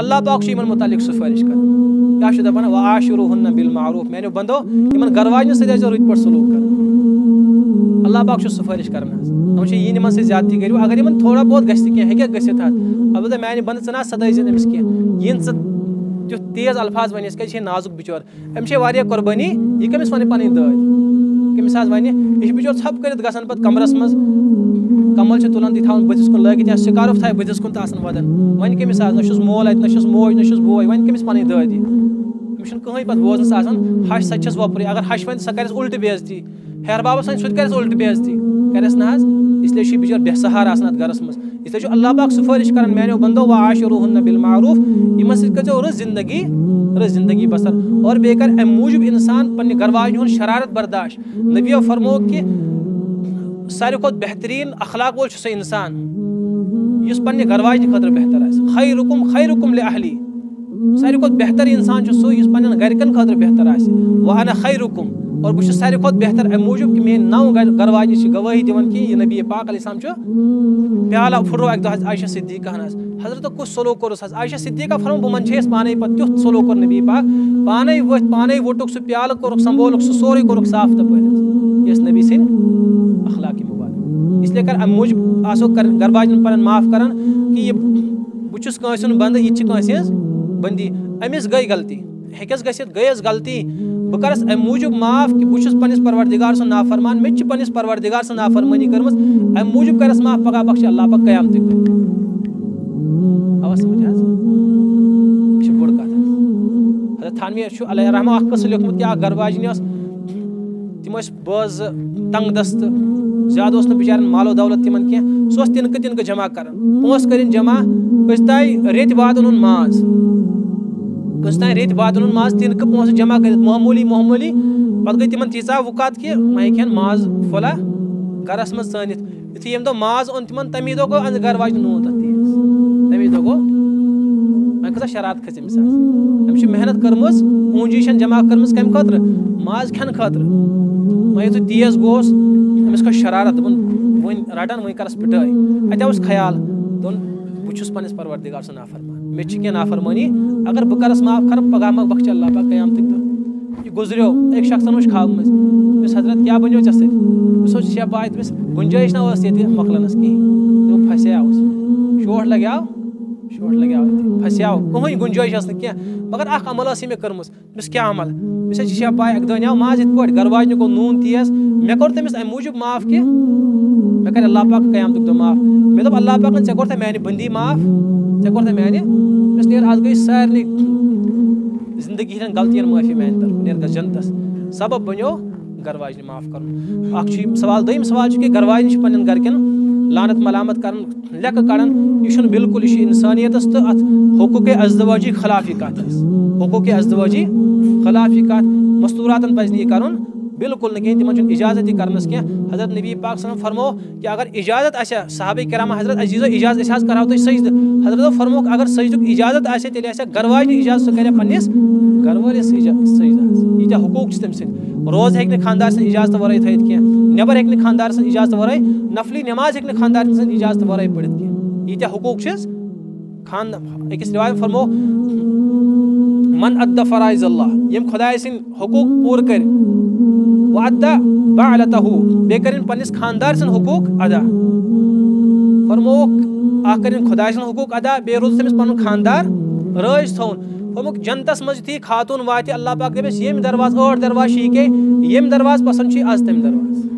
اللہ پاک ان متعلق سفارش کر۔ کیا دپان و آشرو ہن بالمعروف میانو بندو ان گھر واجن سی رت پہ سلوک کر۔ اللہ پاک سفارش کرنا ہم یہ ان سے زیادتی کرو اگر ان تھوڑا بہت گھس تہ ہیٚکہِ گٔژھِتھ اتھ البتہ میانہِ بنٛدٕ ژٕ نا سدٲے أمِس کینٛہہ یِن ژٕ تیُتھ تیز الفاظ ونٮ۪س کیٛازِ چھِ نازُک بِچور۔ أمِس چھے واریاہ قۄربٲنی یہِ کٔمِس وَنہِ پنٕنۍ دٲدۍ کمس حظ ون یہ بچور بِچور ژھۄپہٕ کٔرِتھ پہ کمرس مز کمل تلان تھی تاؤن بتس کن لگت یا سکارف تھائے بتس کن تہٕ ودان۔ ون کمس کٔمِس حظ مول اَتہِ، نہ موج، نہ چھُس بوے وۄنۍ کٔمِس پَنٕنۍ دٲدی أمِس چھُنہٕ کٕہٕنۍ پَتہٕ بوزنَس آسان، ہش، سۄ تہِ اگر ہش ون سہ کرس اُلٹہٕ بےزتی عزتی ہیٚہر بابس وَنہِ سُہ تہِ کَرٮ۪س اُلٹہٕ بے عزتی کَرٮ۪س نہ حظ؟ اسلیے چھُ یہِ بِچور بے سہار آسان اَتھ گرس منٛز۔ اسلیے چھُ اللہ پاک سُفٲرِش کران، میانیو بندو، وا عاشروٗ ہُن بِل معروٗف یِمن سۭتۍ کٔرزیٚو رٕژ زندگی رٕژ زندگی بسر۔ اور بیٚیہِ کر اَمہِ موٗجوٗب اِنسان پننہِ گرٕ ہُنٛد شرارت برداش نبیو فرمو کہِ ساروی کھۄتہٕ بہتریٖن اخلاق وول چھُ سُہ اِنسان، یُس پننہِ گرٕ خٲطرٕ بہتر آسہِ۔ خے رُکُم خے رُکُم لے اہلی ساروی کھۄتہٕ بہتر اِنسان چھُ سُہ یُس پننٮ۪ن گرِکٮ۪ن بہتر آسہِ۔ وۄنۍ انا اور بہٕ چھُس ساروی کھۄتہٕ بہتر اَمہِ موٗجوٗب کہِ میٲنۍ نو گرٕ واجنہِ چھِ گوٲہی دِوان کہِ یہِ نبی پاک علیہ السلام پیالہ پھُٹرو اَکہِ دۄہ حظ عایشہ صدیٖقہن حظ۔ حضرت کُس سلوک کوٚرُس حظ عایشہ صدیٖقہ فرمو بہٕ منٛدچھے پانے پتہٕ تیُتھ سلوک کوٚر نبی پاک۔ پانے ؤتھۍ، پانے ووٚٹُکھ سُہ پیالہٕ کوٚرُکھ سمبولُکھ سُہ سورُے کوٚرُکھ صاف تپٲرۍ حظ۔ نبی سٕنٛدۍ اخلاقی مُبارک۔ اسلیے کر اَمہِ موٗجوٗب آسو گرٕ واجٮ۪ن پنٕنۍ معاف کران کہِ یہِ بہٕ چھُس کٲنٛسہِ ہُنٛد بنٛدٕ بندی أمِس گٔے غلطی۔ ہیٚکٮ۪س گٔژھِتھ گٔیَس غلطی۔ بہٕ کَرَس اَمہِ موٗجوٗب معاف کہِ بہٕ چھُس پنٛنِس پروردِگار سُنٛد نافرمان مےٚ تہِ چھِ پنٛنِس پروردِگار سٕنٛز نافرمٲنی کٔرمٕژ اَمہِ موٗجوٗب معاف پگاہ بخش اللہ پاک قیامتٕکۍ دۄہ اَوا سمجھ حظ یہِ چھِ بٔڑ کَتھ حظ حضرت تھانوی چھُ علیہ رحمہ اکھ قٕصہٕ لیوٚکھمُت کہِ اکھ گرٕ ٲس تِم ٲسۍ بٲژ، تنٛگ دستہٕ زیادٕ اوس نہٕ بِچارٮ۪ن مالو دولت تِمن کینٛہہ، سُہ اوس تِنکہٕ جمع کران۔ پونٛسہٕ کٔرِنۍ جمع کٲنٛسہِ تانۍ ریٚتۍ وادن ہُنٛد ماز۔ کٲنٛسہِ تانۍ ریٚتۍ وادن ہُنٛد ماز تِنکہٕ پونٛسہٕ جمع کٔرِتھ۔ معموٗلی معموٗلی پتہٕ گٔے تِمن تیٖژاہ وُکات کہِ وۄنۍ ہیٚکہِ ماز پھولا گرس منٛز ژٲنِتھ یِتھُے ییٚمہِ دۄہ ماز اوٚن تِمن تمی دۄہ گوٚو اَنٛدٕ گرٕ واجنہِ نوٗن تتھ وۄنۍ کۭژاہ شرارت کھٔژ أمِس حظ أمِس چھِ محنت کٔرمٕژ پوٗنٛجی چھَنہٕ جمع کٔرمٕژ کَمہِ خٲطرٕ ماز کھٮ۪نہٕ خٲطرٕ وۄنۍ یِتھُے تیز گوس أمِس کھٔژ شرارت دوٚپُن وۄنۍ رٹان وۄنۍ کرس پِٹٲے اَتہِ آوُس خیال دوٚپُن بہٕ چھُس پنٕنِس پروردِگار سُنٛد نافرمان مےٚ چھِ کینٛہہ نافرمٲنی اگر بہٕ کرس معاف کرٕ، پگاہ ما بخشہِ اللہ پاک قیامتٕکۍ دۄہ یہِ گُزریو أکۍ شخصن وٕچھ خابہٕ منٛز دوٚپُس حضرت کیٛاہ بنیو ژےٚ سۭتۍ أمِس اوس شےٚ پاے دوٚپُس گُنجٲیِش نہ ٲس ییٚتہِ مۄکلنس کِہیٖنۍ دوٚپ پھسیوُس شوٹھ شوٹھ لگیو پھسیو کٕہٕنۍ گُنجٲیِش ٲس نہٕ کینٛہہ مگر اکھ عمل ٲس یہِ مےٚ کٔرمٕژ دوٚپُس کیٛاہ عمل؟ أمِس حظ چھِ پاے دۄہ ماز یِتھ پٲٹھۍ گرٕ گوٚو نوٗن تیز مےٚ کوٚر تٔمِس اَمہِ موٗجوٗب معاف کہِ مےٚ کَرِ اللہ پاک قیامتُک دۄہ معاف۔ مےٚ دوٚپ اللہ پاکن ژےٚ کوٚرتھا میانہِ بٔنٛدی معاف۔ ژےٚ کوٚرتھا میانہِ دوٚپُس نیر آز گٔے سارنٕے زندگی ہٕنٛدٮ۪ن غلطین معٲفی میانہِ طرفہٕ نیر گژھ جنتس سبب بنیو گرٕ معاف کرُن اکھ چھُ سوال، دوٚیِم سوال چھُ کہِ گرٕ واجنہِ چھِ پنٕنٮ۪ن گرِکٮ۪ن لانت ملامت کر لیٚکھٕ کڑان یہ بالکل یہ یہِ چھُ انسٲنیتس تہٕ، اتھ ازدواجی خلاف یہِ حقوق ازدواجی خلاف یہِ کتھ مستوٗراتن پزِ کرن بالکل نہٕ کِہیٖنۍ تِمن چھُنہٕ اِجازت یہِ کرنس کینٛہہ حضرت نبی پاک صٲب فرمو کہِ اگر اِجازت آسہِ ہا صحابے کرامہ حضرت اَسہِ دیٖزیو اِجازت أسۍ حظ کرہاو تۄہہِ سٔجدٕ حضرت فرموکھ اگر سٔجدُک اِجازت آسہِ ہا تیٚلہِ آسہِ ہا گرٕ واجنہِ اِجازت سُہ کرِ ہا پننِس گرٕ وٲلِس سٔجدٕ حظ ییٖتیاہ حقوٗق چھِ تٔمۍ سٕنٛدۍ روزٕ ہیٚکہِ نہٕ خانٛدار سٕنٛدِ اِجازتہٕ ورٲے تھٲیِتھ کینٛہہ نٮ۪بر نفلی نٮ۪ماز ہیٚکہِ نہٕ خانٛدار سٕنٛدِ اِجازتہٕ ورٲے پٔرِتھ کینٛہہ ییٖتیاہ حقوٗق چھِس خانٛد أکِس رِواج فرمو من ادہ فرایض اللہ یِم خۄداے سٕنٛدۍ حقوٗق پوٗرٕ کٔرۍ وۄنۍ ادا بالتہ بیٚیہِ کٔرِنۍ پننِس خانٛدار سٕنٛدۍ ادا. فرموک اکھ کٔرِنۍ خۄداے سُنٛد حقوٗق ادا. بے روز تٔمِس پن خاندار رائج تھون. فرموک، جنتس مز تھی خاتون واتی اللہ پاک دَپٮ۪س یم درواز اور درواز شی کے یم درواز پسند چھ از تم درواز.